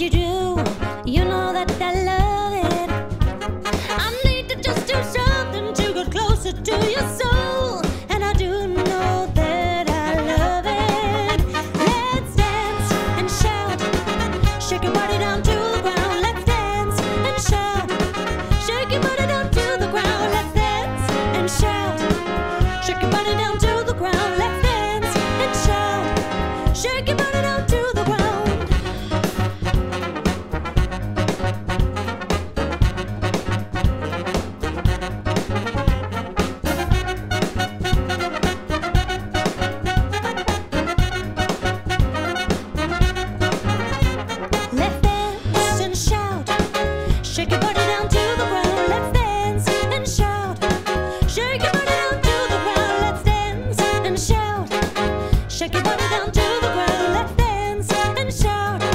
you do? You know that. To the world, let's dance and shout.